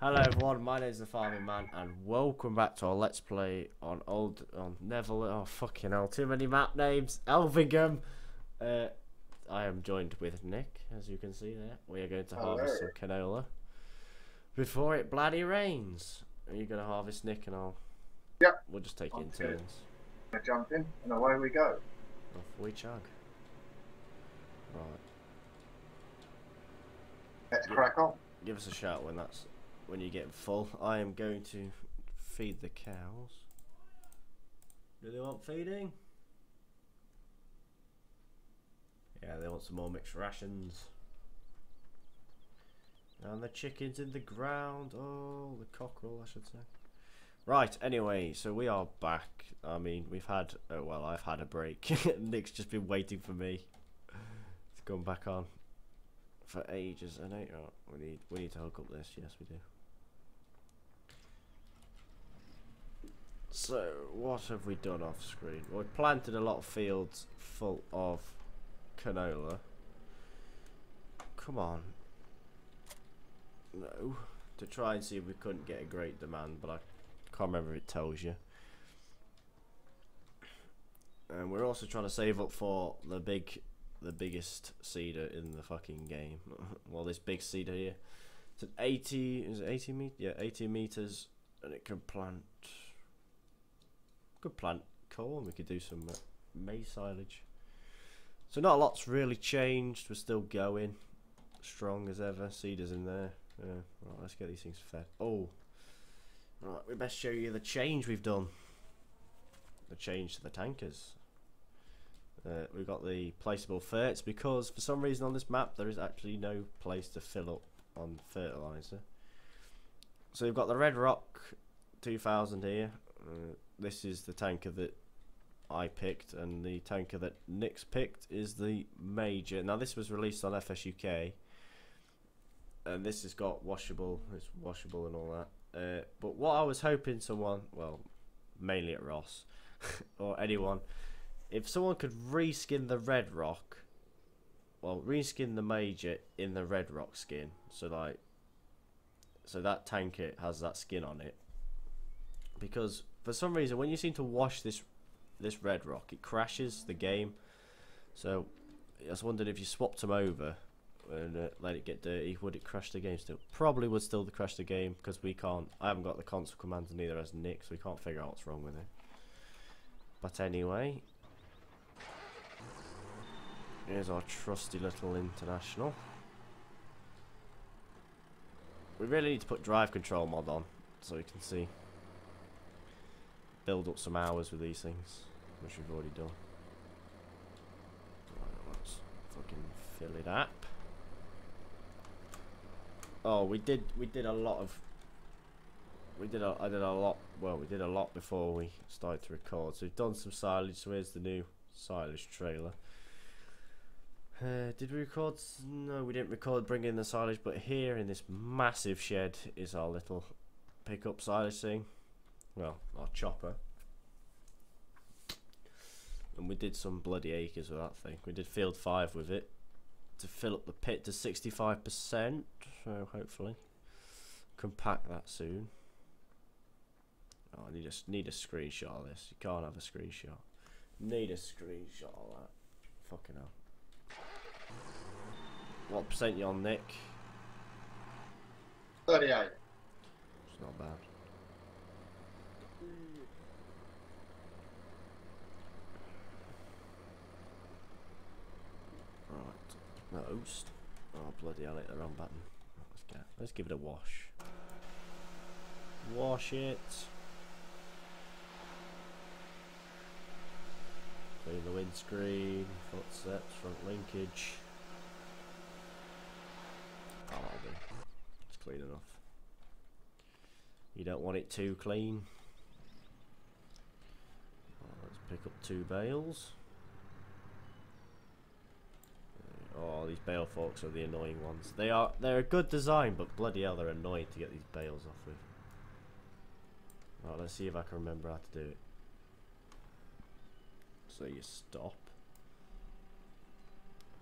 Hello everyone, my name is the Farming Man, and welcome back to our Let's Play on Old on Neville. Oh fucking hell, too many map names. Elvingham. Uh, I am joined with Nick, as you can see there. We are going to harvest some canola before it bloody rains. Are you going to harvest Nick and I'll? Yep. We'll just take it in good. turns. I jump in and away we go. Off we chug. Right, Let's crack on. give us a shout when that's when you get full. I am going to feed the cows. Do they want feeding? Yeah, they want some more mixed rations. And the chickens in the ground. Oh, the cockerel, I should say. Right, anyway, so we are back. I mean, we've had, oh, well, I've had a break. Nick's just been waiting for me to come back on for ages. I, oh, we need, we need to hook up this. Yes, we do. So, what have we done off screen? Well, we planted a lot of fields full of canola. Come on. No. To try and see if we couldn't get a great demand, but I can't remember if it tells you. And we're also trying to save up for the big, the biggest seeder in the fucking game. well, this big seeder here. It's an 80, is it 80 meters? Yeah, 80 meters, and it can plant could plant corn. We could do some uh, maize silage. So not a lot's really changed. We're still going strong as ever. Seeders in there. Right, let's get these things fed. Oh, right. We best show you the change we've done. The change to the tankers. Uh, we've got the placeable ferts because for some reason on this map there is actually no place to fill up on fertilizer. So we've got the Red Rock 2000 here. Uh, this is the tanker that I picked, and the tanker that Nick's picked is the Major. Now, this was released on FSUK, and this has got washable, it's washable and all that. Uh, but what I was hoping someone, well, mainly at Ross or anyone, if someone could reskin the Red Rock, well, reskin the Major in the Red Rock skin, so like, so that tanker has that skin on it, because for some reason when you seem to wash this this red rock it crashes the game. So I was wondering if you swapped them over and uh, let it get dirty would it crash the game still? Probably would still crash the game because we can't I haven't got the console commands neither has Nick so we can't figure out what's wrong with it. But anyway here's our trusty little international. We really need to put drive control mod on so you can see build up some hours with these things, which we've already done. Right, let's fucking fill it up. Oh, we did we did a lot of we did a I did a lot well we did a lot before we started to record. So we've done some silage. So here's the new silage trailer. Uh, did we record? No, we didn't record bringing in the silage. But here in this massive shed is our little pickup silage thing well, our chopper. And we did some bloody acres with that thing. We did field five with it to fill up the pit to 65%. So hopefully, compact that soon. Oh, I need a, need a screenshot of this. You can't have a screenshot. Need a screenshot of that. Fucking hell. What percent you on, Nick? 38. It's not bad. Roast. Oh bloody hell! Hit the wrong button. Let's get. Let's give it a wash. Wash it. Clean the windscreen, footsteps, front linkage. Oh, that'll do. It's clean enough. You don't want it too clean. Let's pick up two bales. Oh, these bale forks are the annoying ones. They are they're a good design, but bloody hell, they're annoying to get these bales off with. Right, let's see if I can remember how to do it. So you stop.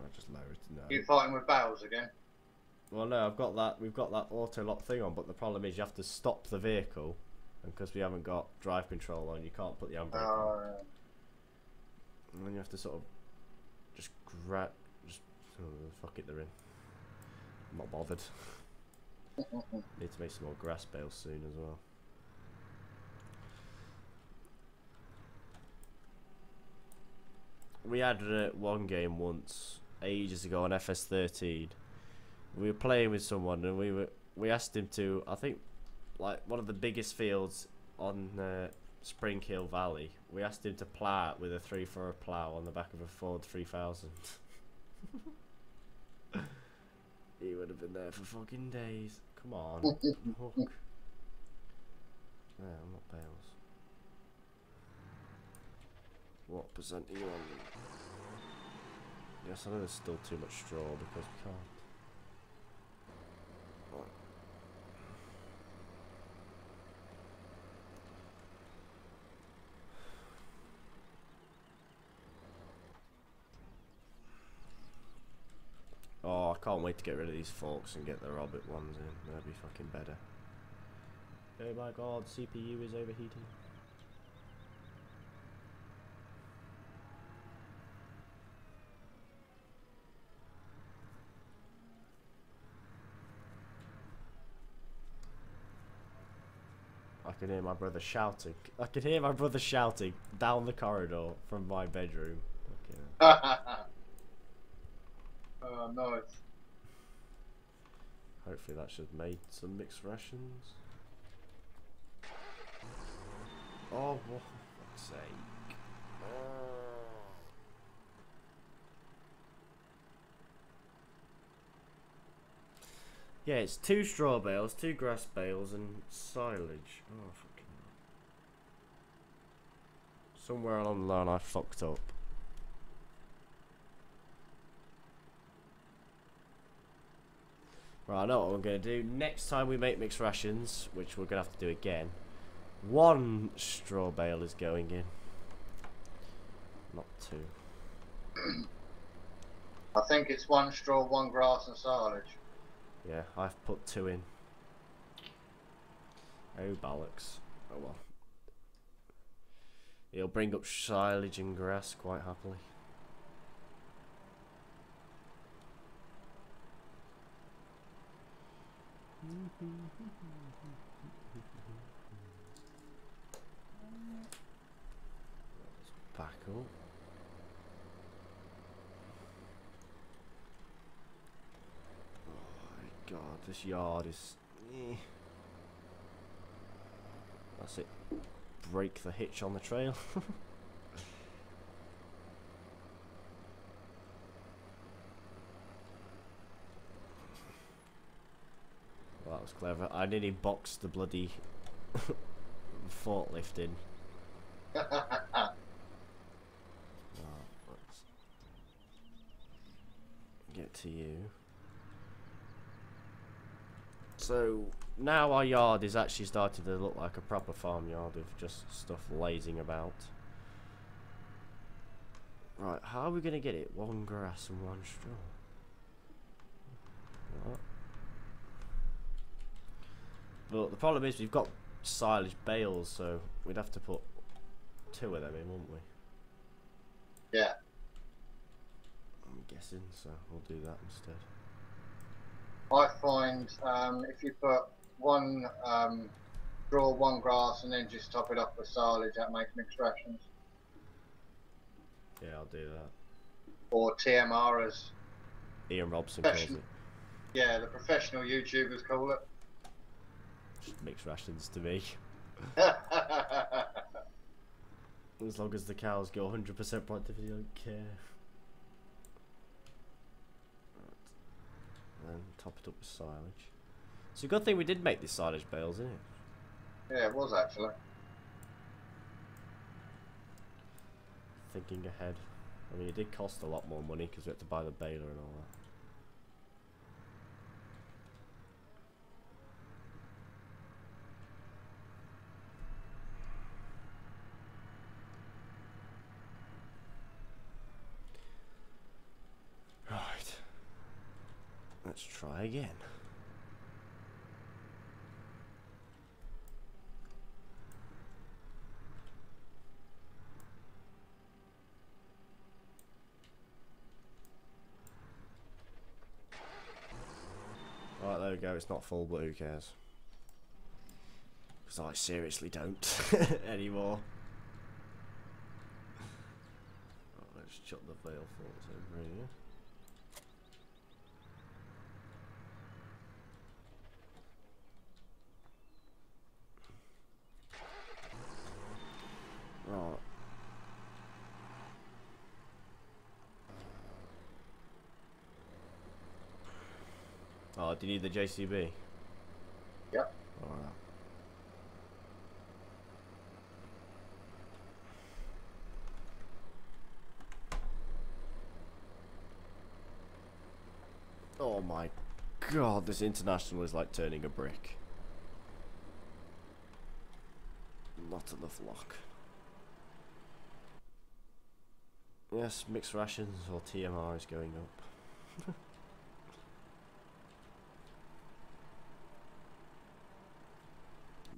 I just lower it no. You fighting with bales again? Well, no, I've got that. We've got that auto lock thing on, but the problem is you have to stop the vehicle, and because we haven't got drive control on, you can't put the handbrake on. Uh, And then you have to sort of just grab. Oh, fuck it, they're in. I'm not bothered. Need to make some more grass bales soon as well. We had uh, one game once ages ago on FS13. We were playing with someone and we were we asked him to I think like one of the biggest fields on uh, Spring Hill Valley. We asked him to plough it with a three for a plough on the back of a Ford 3000. he would have been there for fucking days. Come on, hook. Yeah, I'm not bales. What percent are you on? Yes, I know there's still too much straw because we can't. Right. Oh, I can't wait to get rid of these forks and get the Robert ones in. That'd be fucking better. Oh my god, CPU is overheating. I can hear my brother shouting. I can hear my brother shouting down the corridor from my bedroom. Okay. oh, nice. Hopefully that should have made some mixed rations. Oh, for fuck's sake. Yeah, it's two straw bales, two grass bales, and silage. Oh, fucking. Somewhere along the line I fucked up. Right, I know what we're going to do. Next time we make mixed rations, which we're going to have to do again, one straw bale is going in. Not two. I think it's one straw, one grass, and silage. Yeah, I've put two in. Oh, bollocks. Oh well. It'll bring up silage and grass quite happily. Back up. Oh my god, this yard is. eh. That's it. Break the hitch on the trail. well, that was clever. I nearly boxed the bloody forklift in. Let's get to you. So now our yard is actually starting to look like a proper farmyard with just stuff lazing about. Right, how are we going to get it? One grass and one straw. Right. But the problem is we've got silage bales, so we'd have to put two of them in, wouldn't we? Yeah. I'm guessing, so we'll do that instead. I find um, if you put one um, straw, one grass, and then just top it up with silage, that makes an rations. Yeah, I'll do that. Or TMR, as Ian Robson calls it. yeah, the professional YouTubers call it. Just mixed rations to me. As long as the cows go 100% productivity, I don't care. Right. And then top it up with silage. It's a good thing we did make these silage bales, isn't it? yeah, it was actually. Thinking ahead. I mean, it did cost a lot more money because we had to buy the baler and all that. try again. Right, there we go. It's not full, but who cares? Because I seriously don't anymore. Right, let's chop the veil forts over here. Do you need the JCB? Yep. Alright. Oh my god, this international is like turning a brick. Not enough lock. Yes, mixed rations or TMR is going up.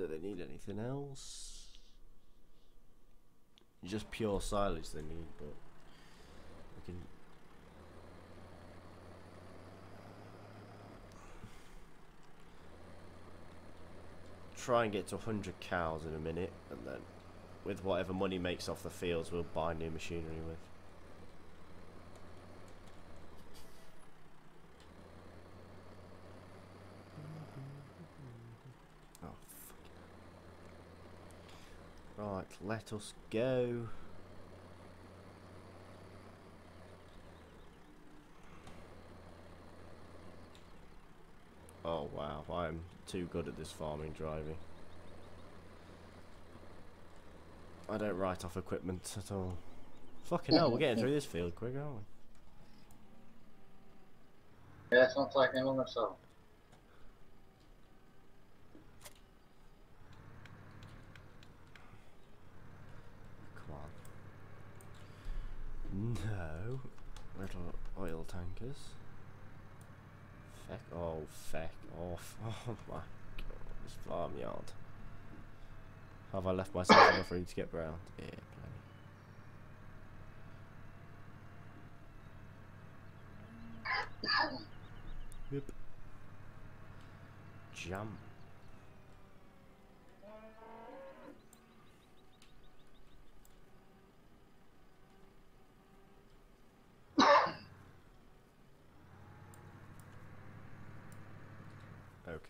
Do they need anything else? Just pure silage they need, but we can. Try and get to 100 cows in a minute, and then with whatever money makes off the fields, we'll buy new machinery with. Let us go. Oh wow, I'm too good at this farming driving. I don't write off equipment at all. Fucking hell, we're getting through this field quick, aren't we? Yeah, it's not taking long at all. Come on. No. Little oil tankers. Feck. Oh, feck oh, off. Oh my god. This farmyard. Have I left myself enough room to get round? Yeah, plenty. Yep. Jump.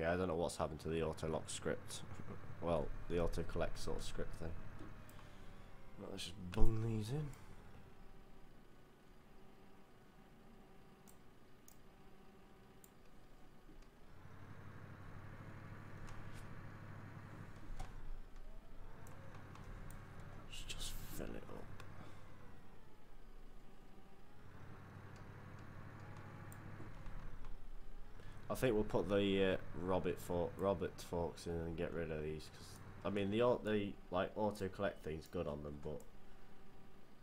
Okay, I don't know what's happened to the auto lock script. well, the auto collect sort of script thing. Let's just bung these in. Let's just fill it up. I think we'll put the uh, Robert for Robert forks in and get rid of these because I mean the the like auto collect thing's good on them, but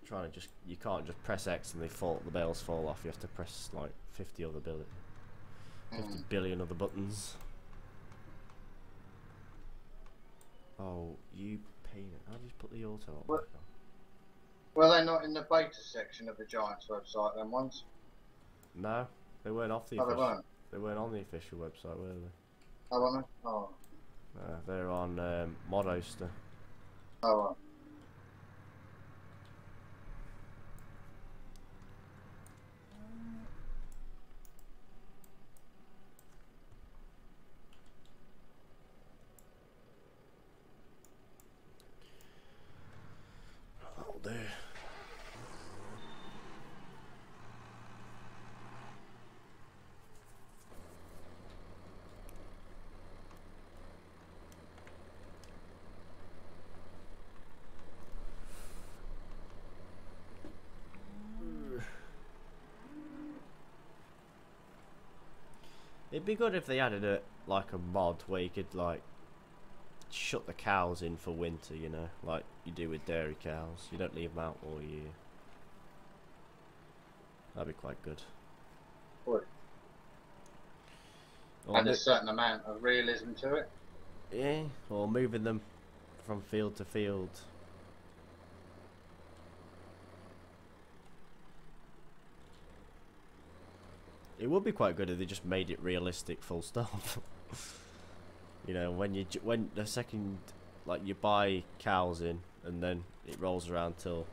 trying to just you can't just press X and they fall the bales fall off. You have to press like fifty other billion, fifty Mm. billion other buttons. Oh, you. How do you put the auto on? What? Were they not in the beta section of the Giants website, then ones? No, they weren't off the Oh, they weren't. They weren't on the official website, were they? Oh, weren't they? Oh, Uh, they're on um, Modhoster. oh, right. That'll do. It'd be good if they added a like a mod where you could like shut the cows in for winter, you know, like you do with dairy cows. You don't leave them out all year. That'd be quite good. Would. Or And a certain amount of realism to it. yeah, or moving them from field to field. It would be quite good if they just made it realistic, full stop. you know, when you when the second like you buy cows in and then it rolls around till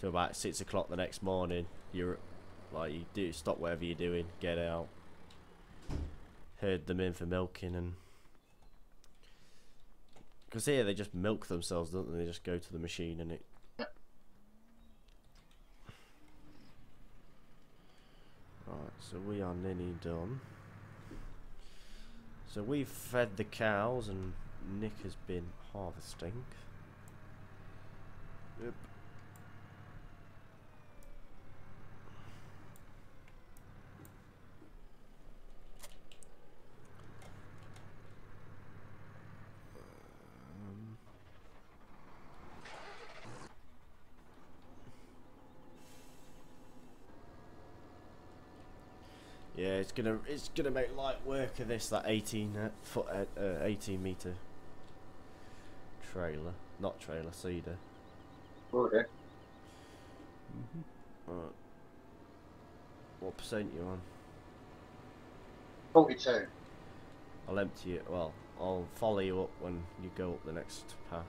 till about six o'clock the next morning. You're like you do stop whatever you're doing, get out, herd them in for milking, and because here they just milk themselves, don't they? They just go to the machine and it. Right, so we are nearly done. So we've fed the cows and Nick has been harvesting. Yep. Yeah, it's gonna it's gonna make light work of this that 18 uh, foot uh, uh, 18 meter trailer, not trailer, seeder. Okay. Right. What percent you on? 42. I'll empty it. Well, I'll follow you up when you go up the next pass.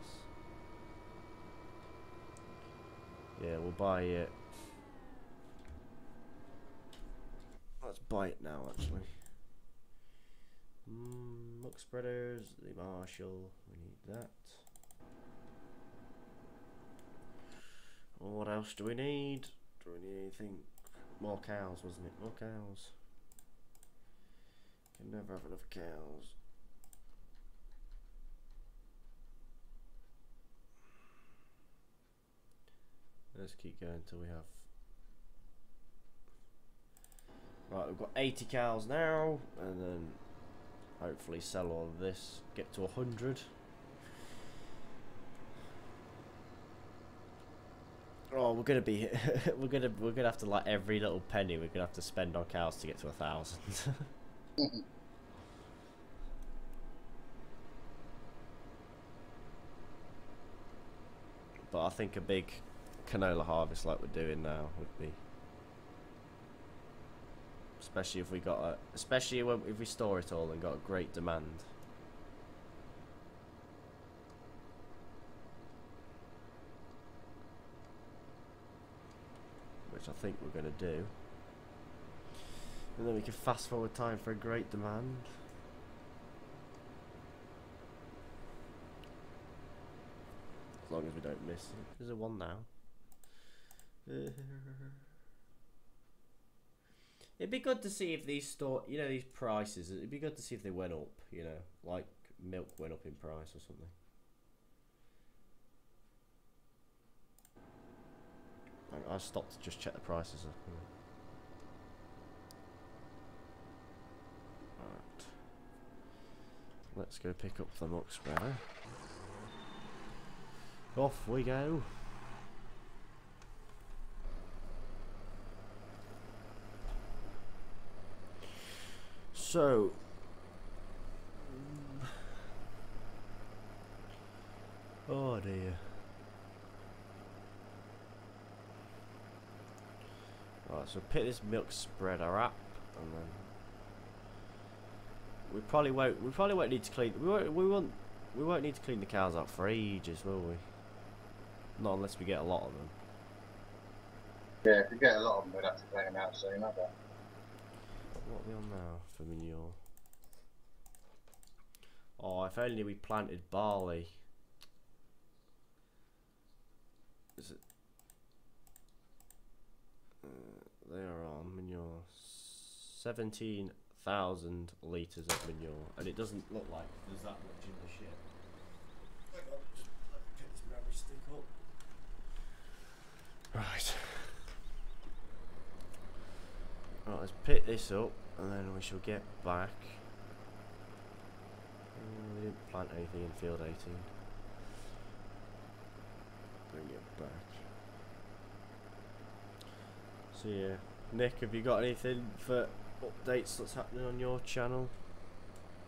Yeah, we'll buy it. Let's buy it now, actually. Mm, muck spreaders, the Marshall. We need that. What else do we need? Do we need anything? More cows, wasn't it? More cows. Can never have enough cows. Let's keep going until we have. Right, we've got 80 cows now, and then hopefully sell all of this, get to 100. Oh, we're gonna be, we're gonna, we're gonna have to like every little penny we're gonna have to spend on cows to get to a thousand. but I think a big canola harvest like we're doing now would be, especially if we got a, especially when, if we store it all and got great demand. Which I think we're going to do. And then we can fast forward time for a great demand. As long as we don't miss it. There's a one now. It'd be good to see if these store, you know, these prices. It'd be good to see if they went up. You know, like milk went up in price or something. I, I stopped to just check the prices. Up. Right. Let's go pick up the muck spreader. Off we go. So, oh dear. Right, so pick this milk spreader up, and then we probably won't. We probably won't need to clean. We won't. We won't. We won't need to clean the cows out for ages, will we? Not unless we get a lot of them. Yeah, if we get a lot of them, we'd have to clean them out soon, I bet. What are we on now for manure? Oh, if only we planted barley. Is it? Uh, they are on manure. Seventeen thousand liters of manure, and it doesn't look like there's that much in the ship. Hang on, just get this memory stick up. Right. Right, let's pick this up and then we shall get back. Uh, we didn't plant anything in field 18. Bring it back. So yeah, Nick, have you got anything for updates that's happening on your channel?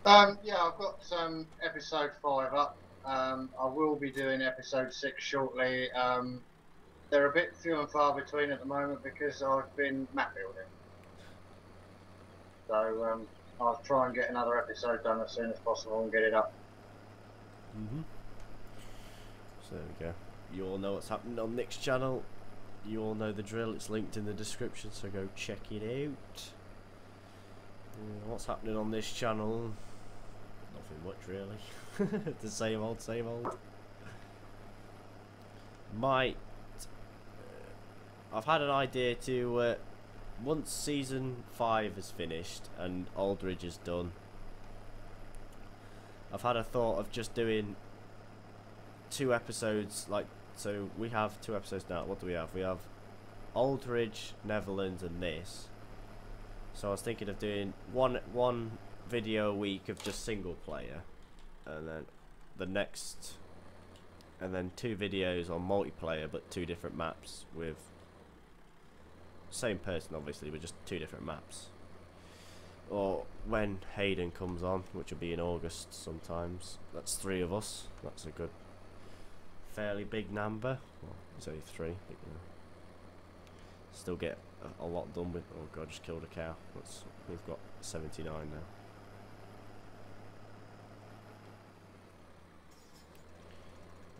Um, yeah, I've got um, episode 5 up. Um, I will be doing episode 6 shortly. Um, they're a bit few and far between at the moment because I've been map building. So um, I'll try and get another episode done as soon as possible and get it up. Mm-hmm. So there we go. You all know what's happening on Nick's channel. You all know the drill. It's linked in the description, so go check it out. Uh, what's happening on this channel? Nothing much really. the same old, same old. Might. Uh, I've had an idea to. Uh, once season 5 is finished and Aldridge is done, I've had a thought of just doing two episodes like so we have two episodes now. What do we have? We have Aldridge Netherlands and this. So I was thinking of doing one one video a week of just single player and then the next and then two videos on multiplayer but two different maps with same person obviously but just two different maps. Or when Hayden comes on which will be in August sometimes that's three of us. That's a good fairly big number. Well it's only three but, you know, still get a, a, lot done with oh god just killed a cow. That's, we've got 79 now.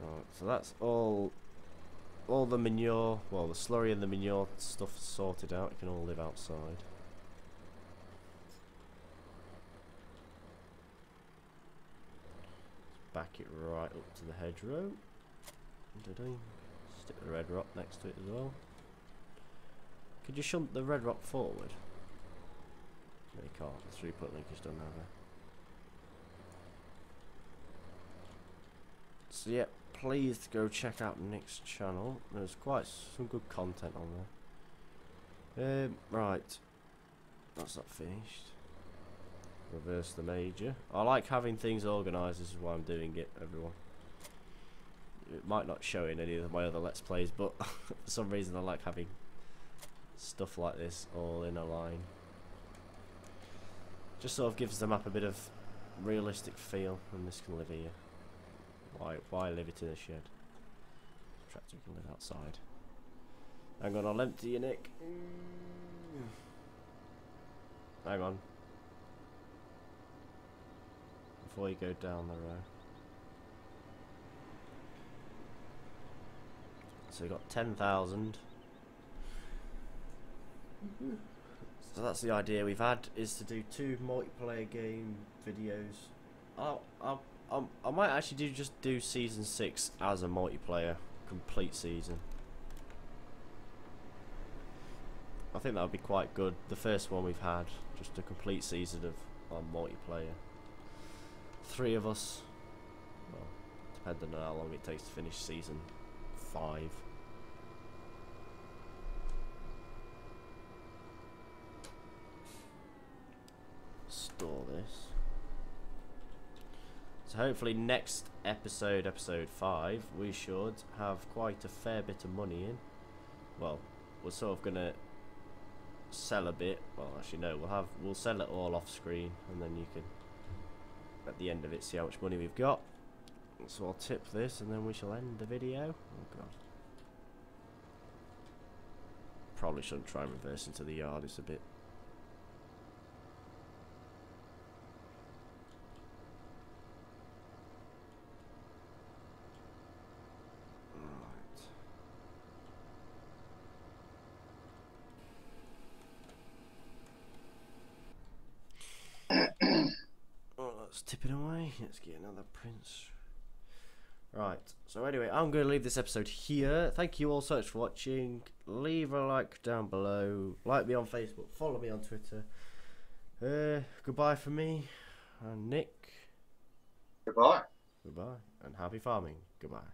Right, so that's all all the manure, well the slurry and the manure stuff sorted out, you can all live outside. Back it right up to the hedgerow. Stick the red rock next to it as well. Could you shunt the red rock forward? No you can't, the three put link is done there. So yep, please go check out Nick's channel. There's quite some good content on there. Um, right, that's not finished. Reverse the major. I like having things organised. This is why I'm doing it, everyone. It might not show in any of my other Let's Plays, but for some reason I like having stuff like this all in a line. Just sort of gives the map a bit of realistic feel, and this can live here. Why, why it in a shed? Tractor can live outside. Hang on, I'll empty you, Nick. Hang on. Before you go down the road. So we got 10,000. So that's the idea we've had, is to do two multiplayer game videos. I'll, I'll um, I might actually do just do season six as a multiplayer, complete season. I think that would be quite good. The first one we've had, just a complete season of um, multiplayer. Three of us. Well, depending on how long it takes to finish season five. Store this. So hopefully next episode, episode 5, we should have quite a fair bit of money in. Well, we're sort of going to sell a bit. Well, actually no, we'll have we'll sell it all off screen and then you can at the end of it see how much money we've got. So I'll tip this and then we shall end the video. Oh god. Probably shouldn't try and reverse into the yard, it's a bit tipping away. Let's get another prince. Right, so anyway, I'm going to leave this episode here. Thank you all so much for watching. Leave a like down below. Like me on Facebook. Follow me on Twitter. Uh, goodbye for me and Nick. Goodbye. Goodbye. And happy farming. Goodbye.